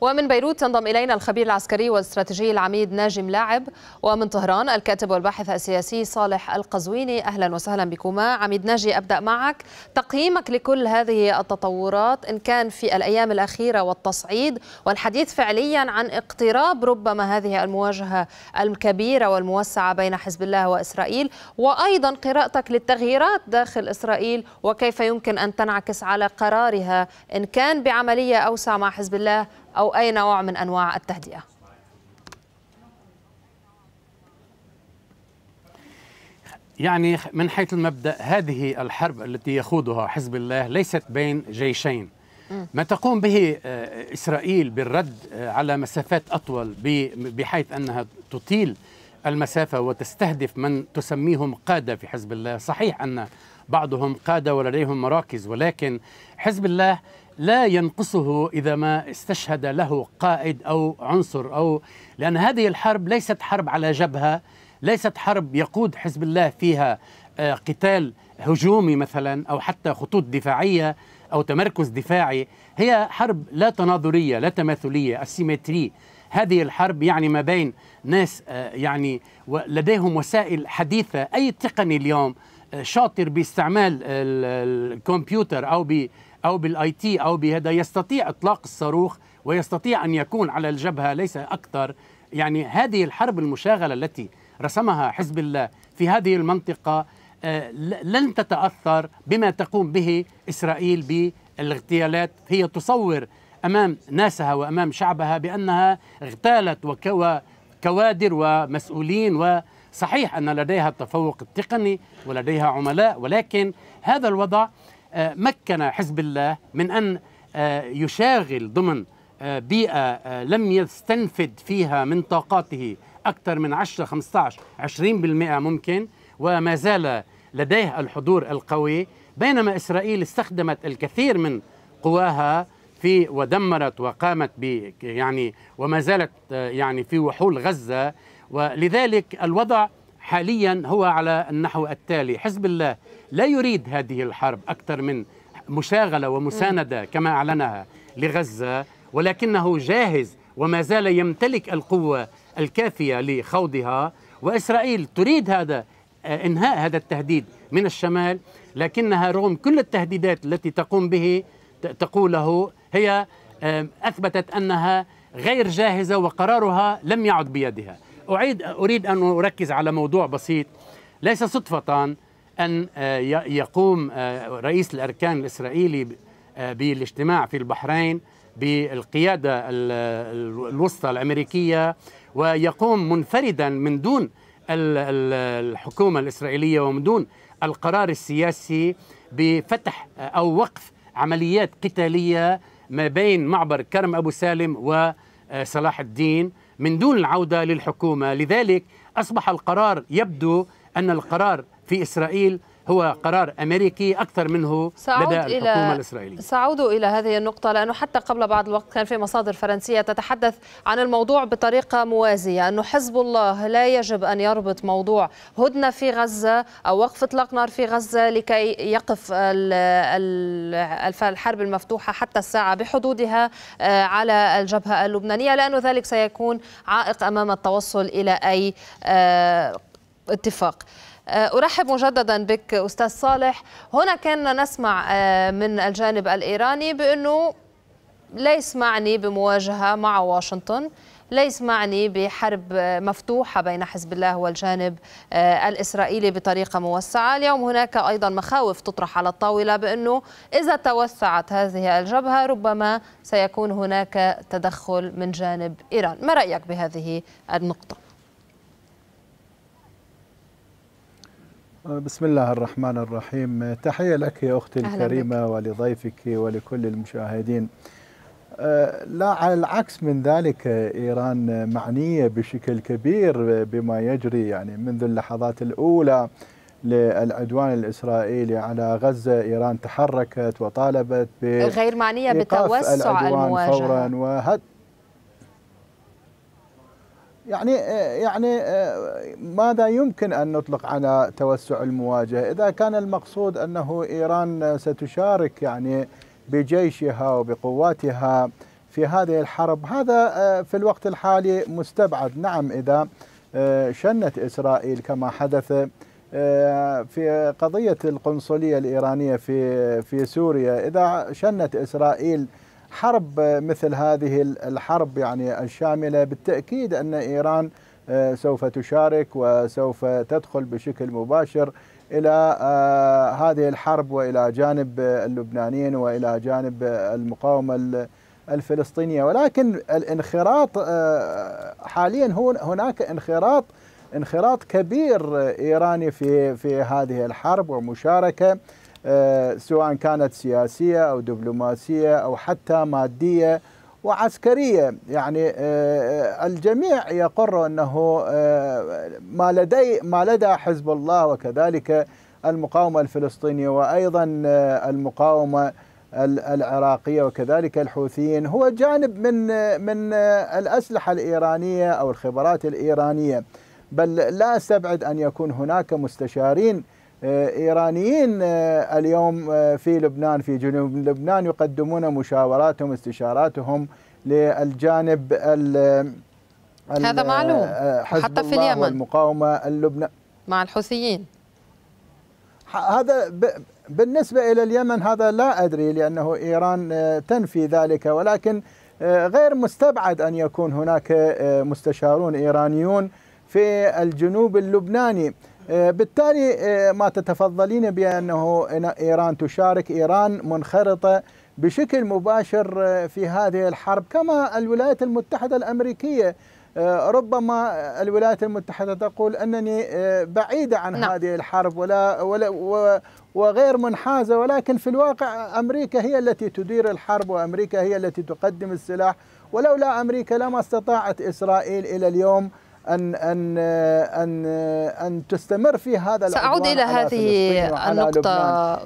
ومن بيروت ينضم إلينا الخبير العسكري والاستراتيجي العميد ناجي ملاعب ومن طهران الكاتب والباحث السياسي صالح القزويني. أهلا وسهلا بكما. عميد ناجي أبدأ معك. تقييمك لكل هذه التطورات إن كان في الأيام الأخيرة والتصعيد والحديث فعليا عن اقتراب ربما هذه المواجهة الكبيرة والموسعة بين حزب الله وإسرائيل وأيضا قراءتك للتغييرات داخل إسرائيل وكيف يمكن أن تنعكس على قرارها إن كان بعملية أوسع مع حزب الله أو أي نوع من أنواع التهدئة. يعني من حيث المبدأ هذه الحرب التي يخوضها حزب الله ليست بين جيشين. ما تقوم به إسرائيل بالرد على مسافات أطول بحيث أنها تطيل المسافة وتستهدف من تسميهم قادة في حزب الله. صحيح أن بعضهم قادة ولديهم مراكز ولكن حزب الله لا ينقصه إذا ما استشهد له قائد أو عنصر أو لأن هذه الحرب ليست حرب على جبهة ليست حرب يقود حزب الله فيها قتال هجومي مثلا أو حتى خطوط دفاعية أو تمركز دفاعي. هي حرب لا تناظرية لا تماثلية السيمتري هذه الحرب يعني ما بين ناس يعني لديهم وسائل حديثة. أي تقني اليوم شاطر باستعمال الكمبيوتر أو ب أو بالآي تي أو بهذا يستطيع إطلاق الصاروخ ويستطيع أن يكون على الجبهة ليس أكثر. يعني هذه الحرب المشاغلة التي رسمها حزب الله في هذه المنطقة لن تتأثر بما تقوم به إسرائيل بالاغتيالات. هي تصور أمام ناسها وأمام شعبها بأنها اغتالت وكوى كوادر ومسؤولين وصحيح أن لديها التفوق التقني ولديها عملاء ولكن هذا الوضع مكن حزب الله من أن يشاغل ضمن بيئة لم يستنفد فيها من طاقاته أكثر من 10 15 20% ممكن وما زال لديه الحضور القوي بينما إسرائيل استخدمت الكثير من قواها في ودمرت وقامت ب يعني وما زالت يعني في وحول غزة. ولذلك الوضع حاليا هو على النحو التالي. حزب الله لا يريد هذه الحرب أكثر من مشاغلة ومساندة كما أعلنها لغزة ولكنه جاهز وما زال يمتلك القوة الكافية لخوضها. وإسرائيل تريد هذا إنهاء هذا التهديد من الشمال لكنها رغم كل التهديدات التي تقوم به تقوله هي أثبتت أنها غير جاهزة وقرارها لم يعد بيدها. أعيد أريد أن أركز على موضوع بسيط. ليس صدفة أن يقوم رئيس الأركان الإسرائيلي بالاجتماع في البحرين بالقيادة الوسطى الأمريكية ويقوم منفردا من دون الحكومة الإسرائيلية ومن دون القرار السياسي بفتح أو وقف عمليات قتالية ما بين معبر كرم أبو سالم وصلاح الدين من دون العودة للحكومة. لذلك أصبح القرار يبدو أن القرار في إسرائيل هو قرار أمريكي أكثر منه لدى الحكومة الإسرائيلية. سأعود إلى هذه النقطة لأنه حتى قبل بعض الوقت كان في مصادر فرنسية تتحدث عن الموضوع بطريقة موازية أنه حزب الله لا يجب أن يربط موضوع هدنة في غزة أو وقف إطلاق نار في غزة لكي يقف الحرب المفتوحة حتى الساعة بحدودها على الجبهة اللبنانية لأنه ذلك سيكون عائق أمام التوصل إلى أي اتفاق. أرحب مجددا بك أستاذ صالح. هنا كنا نسمع من الجانب الإيراني بأنه ليس معني بمواجهة مع واشنطن ليس معني بحرب مفتوحة بين حزب الله والجانب الإسرائيلي بطريقة موسعة. اليوم هناك أيضا مخاوف تطرح على الطاولة بأنه إذا توسعت هذه الجبهة ربما سيكون هناك تدخل من جانب إيران. ما رأيك بهذه النقطة؟ بسم الله الرحمن الرحيم. تحية لك يا أختي الكريمة ولضيفك ولكل المشاهدين. لا على العكس من ذلك إيران معنية بشكل كبير بما يجري يعني منذ اللحظات الأولى للعدوان الإسرائيلي على غزة إيران تحركت وطالبت غير معنية بتوسع المواجهة. فورا وهد يعني يعني ماذا يمكن أن نطلق على توسع المواجهة؟ إذا كان المقصود أنه إيران ستشارك يعني بجيشها وبقواتها في هذه الحرب هذا في الوقت الحالي مستبعد نعم إذا شنت إسرائيل كما حدث في قضية القنصلية الإيرانية في في سوريا إذا شنت إسرائيل حرب مثل هذه الحرب يعني الشاملة بالتأكيد أن إيران سوف تشارك وسوف تدخل بشكل مباشر إلى هذه الحرب وإلى جانب اللبنانيين وإلى جانب المقاومة الفلسطينية. ولكن الانخراط حاليا هناك انخراط انخراط كبير إيراني في في هذه الحرب ومشاركة. سواء كانت سياسية أو دبلوماسية أو حتى مادية وعسكرية. يعني الجميع يقر أنه ما لدي ما لدى حزب الله وكذلك المقاومة الفلسطينية وأيضا المقاومة العراقية وكذلك الحوثيين هو جانب من من الأسلحة الإيرانية أو الخبرات الإيرانية. بل لا أستبعد أن يكون هناك مستشارين إيرانيين اليوم في لبنان في جنوب لبنان يقدمون مشاوراتهم استشاراتهم للجانب هذا معلوم حتى في اليمن. والمقاومة اللبنان. مع الحوثيين. هذا بالنسبة إلى اليمن هذا لا أدري لأنه إيران تنفي ذلك ولكن غير مستبعد أن يكون هناك مستشارون إيرانيون في الجنوب اللبناني. بالتالي ما تتفضلين بأنه إيران تشارك. إيران منخرطة بشكل مباشر في هذه الحرب كما الولايات المتحدة الأمريكية. ربما الولايات المتحدة تقول أنني بعيدة عن نعم. هذه الحرب ولا, ولا وغير منحازة. ولكن في الواقع أمريكا هي التي تدير الحرب وأمريكا هي التي تقدم السلاح. ولولا أمريكا لما استطاعت إسرائيل إلى اليوم أن أن أن أن تستمر في هذا سأعود إلى هذه النقطة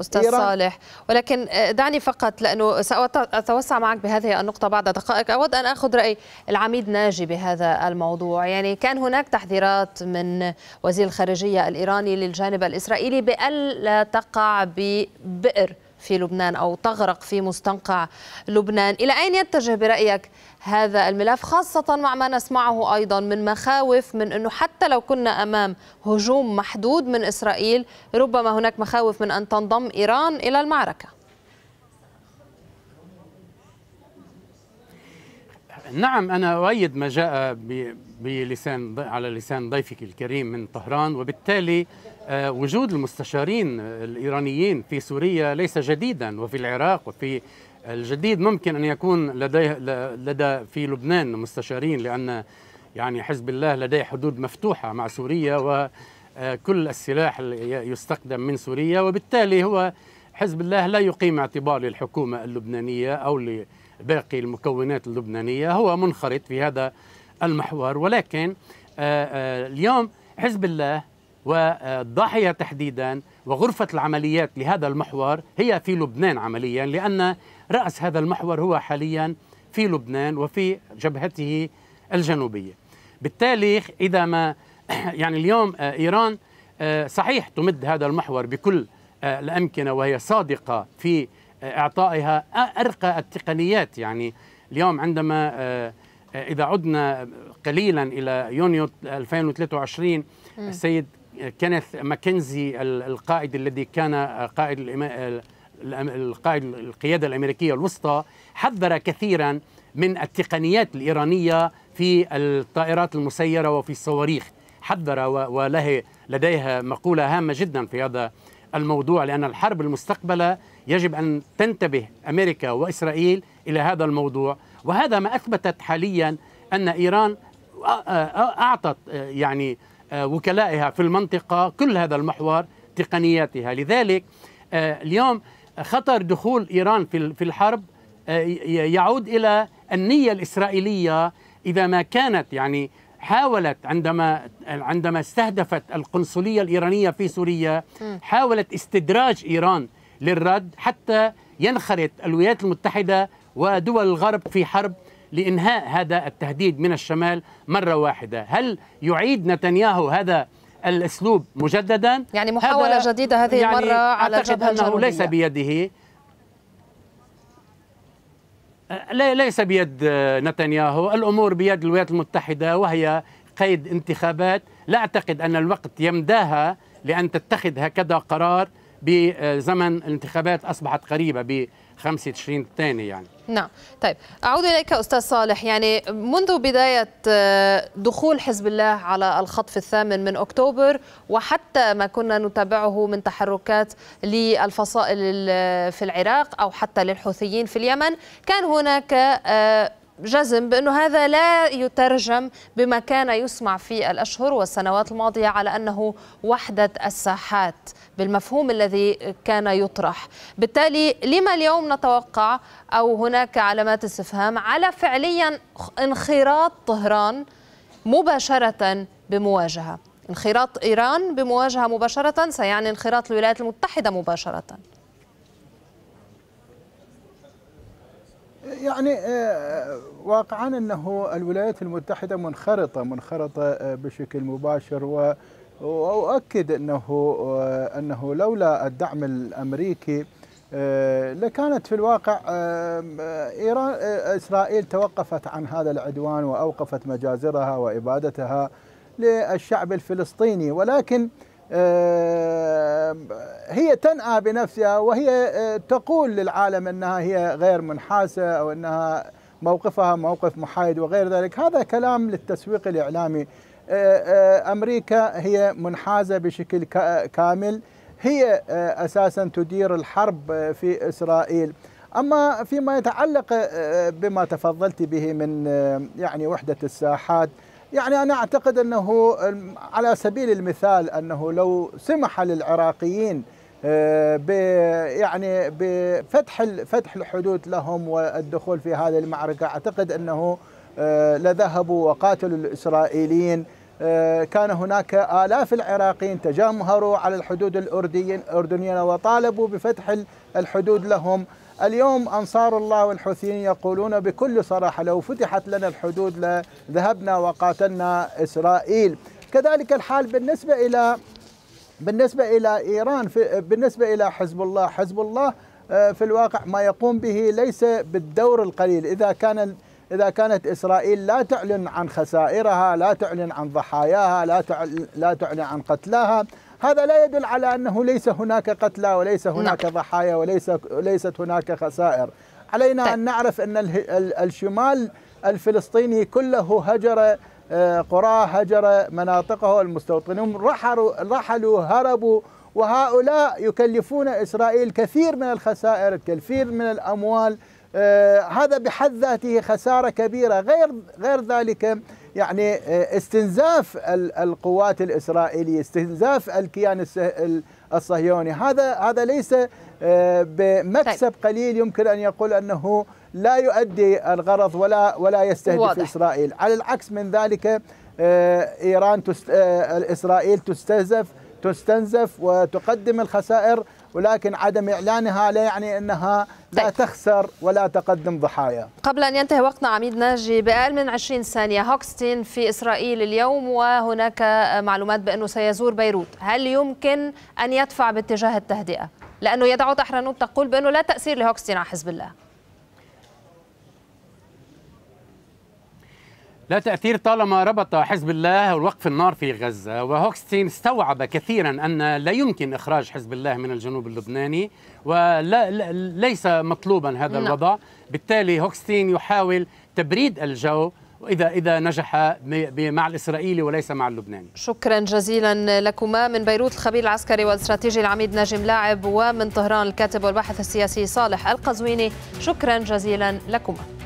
أستاذ صالح. ولكن دعني فقط لأنه ساتوسع معك بهذه النقطة بعد دقائق. أود أن آخذ رأي العميد ناجي بهذا الموضوع. يعني كان هناك تحذيرات من وزير الخارجية الإيراني للجانب الإسرائيلي بألا تقع ببئر في لبنان أو تغرق في مستنقع لبنان، إلى أين يتجه برأيك هذا الملف خاصة مع ما نسمعه أيضا من مخاوف من أنه حتى لو كنا أمام هجوم محدود من إسرائيل ربما هناك مخاوف من أن تنضم إيران إلى المعركة. نعم أنا أؤيد ما جاء بلسان على لسان ضيفك الكريم من طهران وبالتالي وجود المستشارين الإيرانيين في سوريا ليس جديدا وفي العراق وفي الجديد ممكن أن يكون لديه لدى في لبنان مستشارين لأن يعني حزب الله لديه حدود مفتوحة مع سوريا وكل السلاح يستخدم من سوريا وبالتالي هو حزب الله لا يقيم اعتبار للحكومة اللبنانية أو لباقي المكونات اللبنانية هو منخرط في هذا المحور. ولكن اليوم حزب الله والضاحيه تحديدا وغرفة العمليات لهذا المحور هي في لبنان عمليا لأن رأس هذا المحور هو حاليا في لبنان وفي جبهته الجنوبية. بالتالي إذا ما يعني اليوم إيران صحيح تمد هذا المحور بكل الأمكنة وهي صادقة في إعطائها. أرقى التقنيات يعني اليوم عندما إذا عدنا قليلا إلى يونيو 2023 السيد كينيث ماكنزي القائد الذي كان قائد القائد القيادة الأمريكية الوسطى حذر كثيرا من التقنيات الإيرانية في الطائرات المسيرة وفي الصواريخ. حذر وله لديها مقولة هامة جدا في هذا الموضوع لأن الحرب المستقبلة يجب أن تنتبه أمريكا وإسرائيل إلى هذا الموضوع. وهذا ما أثبتت حاليا أن إيران أعطت يعني وكلائها في المنطقة كل هذا المحور تقنياتها. لذلك اليوم خطر دخول إيران في الحرب يعود إلى النية الإسرائيلية. إذا ما كانت يعني حاولت عندما عندما استهدفت القنصلية الإيرانية في سوريا حاولت استدراج إيران للرد حتى ينخرط الولايات المتحدة ودول الغرب في حرب. لإنهاء هذا التهديد من الشمال مرة واحدة، هل يعيد نتنياهو هذا الأسلوب مجددا؟ يعني محاولة جديدة هذه يعني المرة على أنه الجنوبية. ليس بيده ليس بيد نتنياهو. الأمور بيد الولايات المتحدة وهي قيد انتخابات. لا أعتقد أن الوقت يمداها لأن تتخذ هكذا قرار بزمن الانتخابات أصبحت قريبة 5 تشرين الثاني يعني. نعم. طيب أعود إليك أستاذ صالح. يعني منذ بداية دخول حزب الله على الخطف الثامن من أكتوبر وحتى ما كنا نتابعه من تحركات للفصائل في العراق أو حتى للحوثيين في اليمن كان هناك جزم بأنه هذا لا يترجم بما كان يسمع في الأشهر والسنوات الماضية على أنه وحدة الساحات بالمفهوم الذي كان يطرح. بالتالي لما اليوم نتوقع أو هناك علامات استفهام على فعليا انخراط طهران مباشرة بمواجهة. انخراط إيران بمواجهة مباشرة سيعني انخراط الولايات المتحدة مباشرة. يعني آه، واقعا أنه الولايات المتحدة منخرطة منخرطة آه، بشكل مباشر وأؤكد أنه آه، أنه لولا الدعم الأمريكي لكانت في الواقع ايران إسرائيل توقفت عن هذا العدوان وأوقفت مجازرها وإبادتها للشعب الفلسطيني. ولكن هي تنأى بنفسها وهي آه، تقول للعالم أنها هي غير منحاسة أو أنها موقفها موقف محايد وغير ذلك. هذا كلام للتسويق الإعلامي. آه، أمريكا هي منحازة بشكل كامل. هي أساسا تدير الحرب في إسرائيل. أما فيما يتعلق بما تفضلت به من يعني وحدة الساحات يعني أنا أعتقد أنه على سبيل المثال أنه لو سمح للعراقيين آه، يعني بفتح فتح الحدود لهم والدخول في هذه المعركة أعتقد أنه آه، لذهبوا وقاتلوا الإسرائيليين. آه، كان هناك آلاف العراقيين تجمهروا على الحدود الأردنية وطالبوا بفتح الحدود لهم. اليوم أنصار الله والحوثيين يقولون بكل صراحة لو فتحت لنا الحدود لذهبنا وقاتلنا إسرائيل. كذلك الحال بالنسبة إلى بالنسبة إلى إيران بالنسبة إلى حزب الله حزب الله آه، في الواقع ما يقوم به ليس بالدور القليل. إذا كان إذا كانت إسرائيل لا تعلن عن خسائرها لا تعلن عن ضحاياها لا لا تعلن عن قتلاها هذا لا يدل على أنه ليس هناك قتلى وليس هناك نعم. ضحايا وليس ليست هناك خسائر علينا طيب. أن نعرف أن الشمال الفلسطيني كله هجر قراه هجر مناطقه المستوطنون رحلوا رحلوا هربوا وهؤلاء يكلفون إسرائيل كثير من الخسائر كثير من الأموال آه هذا بحد ذاته خسارة كبيرة غير غير ذلك يعني آه، استنزاف القوات الإسرائيلية استنزاف الكيان الصهيوني هذا هذا ليس آه، بمكسب طيب. قليل يمكن أن يقول أنه لا يؤدي الغرض ولا ولا يستهدف واضح. إسرائيل على العكس من ذلك آه، إيران تست... إسرائيل تستهزف تستنزف وتقدم الخسائر ولكن عدم إعلانها لا يعني أنها لا طيب. تخسر ولا تقدم ضحايا قبل أن ينتهي وقتنا عميد ناجي بأقل من 20 ثانية هوكستين في إسرائيل اليوم وهناك معلومات بأنه سيزور بيروت هل يمكن أن يدفع باتجاه التهدئة؟ لأنه يديعوت أحرنوت تقول بأنه لا تأثير لهوكستين على حزب الله لا تأثير طالما ربط حزب الله وقف النار في غزة. وهوكستين استوعب كثيرا أن لا يمكن إخراج حزب الله من الجنوب اللبناني وليس مطلوبا هذا نعم. الوضع. بالتالي هوكستين يحاول تبريد الجو إذا إذا نجح مع الإسرائيلي وليس مع اللبناني. شكرا جزيلا لكما. من بيروت الخبير العسكري والاستراتيجي العميد ناجم لاعب ومن طهران الكاتب والباحث السياسي صالح القزويني. شكرا جزيلا لكما.